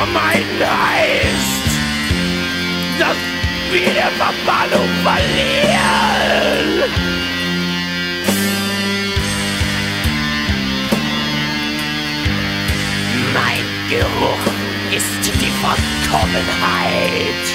vermeiden heißt, dass wir der Verbannung verlieren. Mein Geruch ist die Vollkommenheit.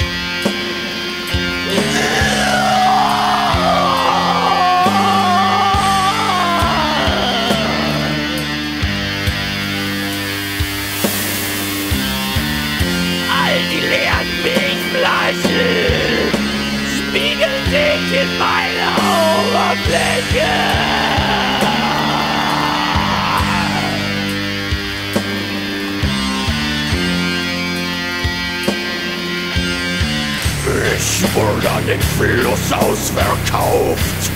An den Fluss ausverkauft.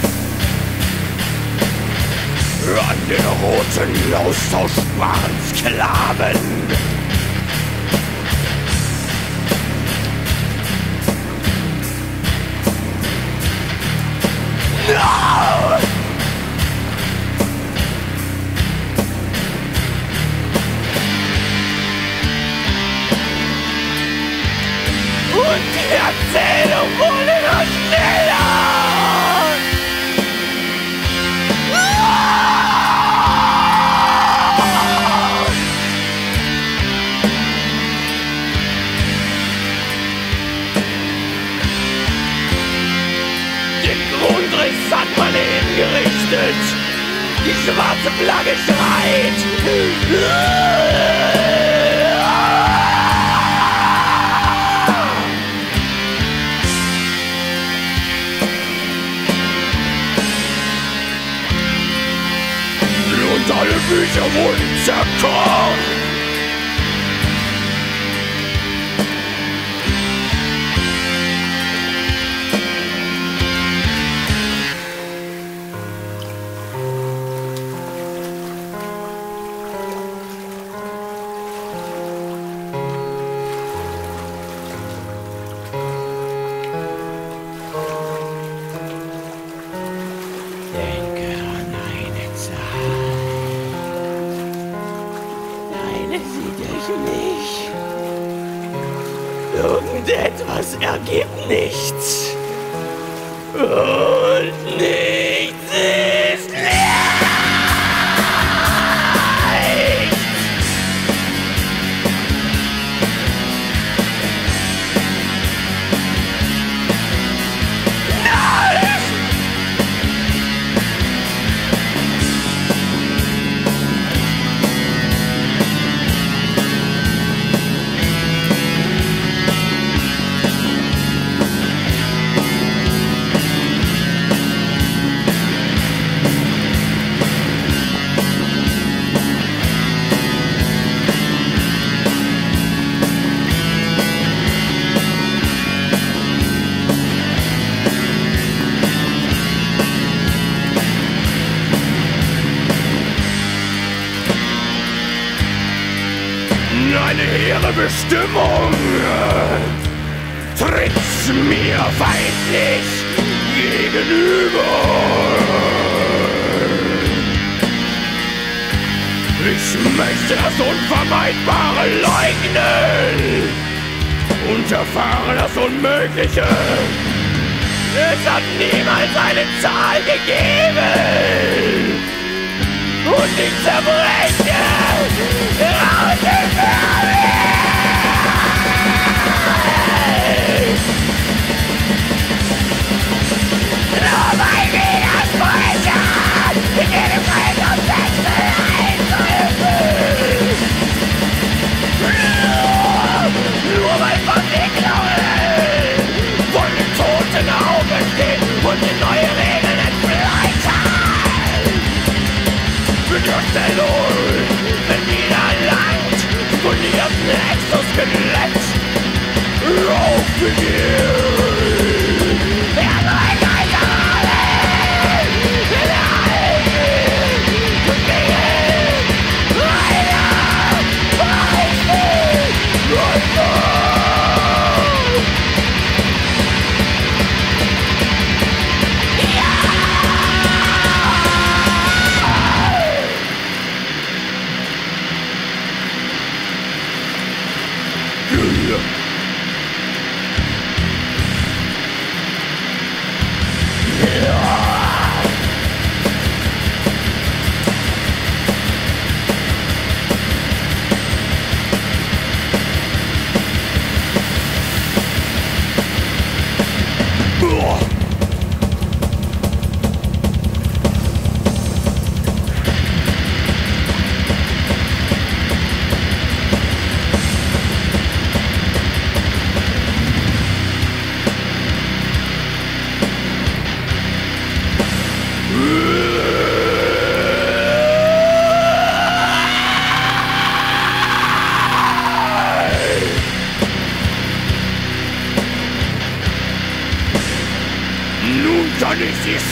An den roten austauschbaren Sklaven. Und die Erzählung wurde noch schneller! Den Grundriss hat man hingerichtet. Die schwarze Flagge schreit. Und alle Bücher wurden zerkocht. Nein, es sieht euch nicht. Irgendetwas ergibt nichts. Und Bestimmung tritt mir feindlich gegenüber. Ich möchte das Unvermeidbare leugnen und erfahre das Unmögliche. Es hat niemals eine Zahl gegeben. Und ich Die Stellung, wenn wieder langt, poliert Nexus geletzt. Auf für Yeah.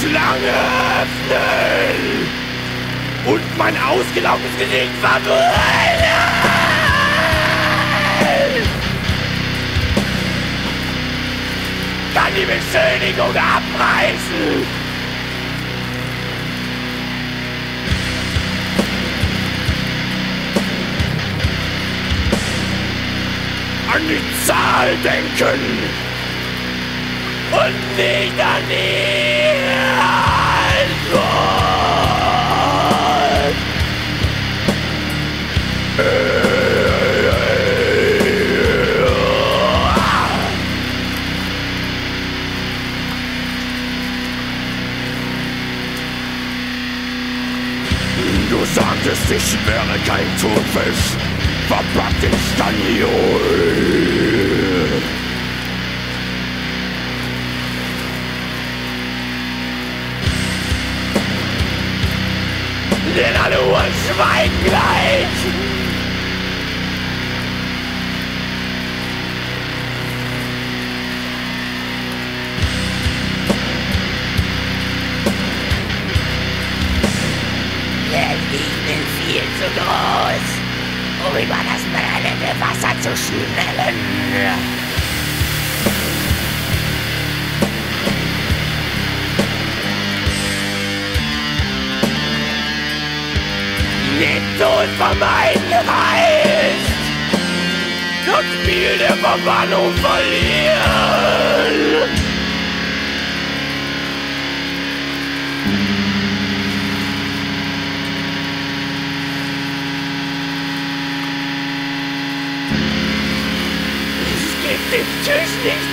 Schlange öffnen und mein ausgelaugtes Gesicht verbrennen. Kann die Beschädigung abreißen. An die Zahl denken und nicht an die kein Thunfisch, verpackt in Staniol. denn alle Uhren schweigen gleich. Schnellen. Tod vermeiden heißt, das Spiel der Verbannung verlieren.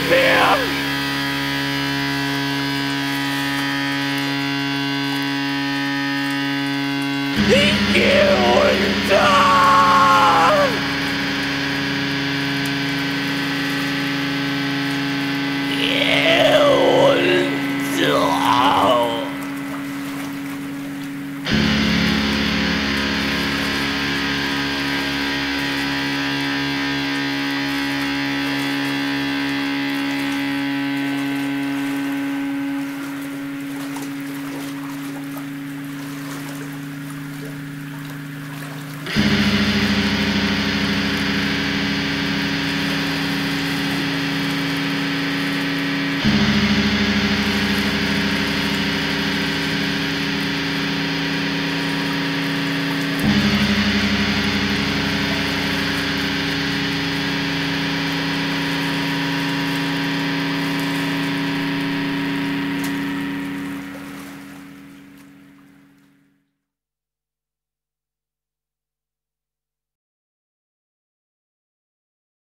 Damn! He killed!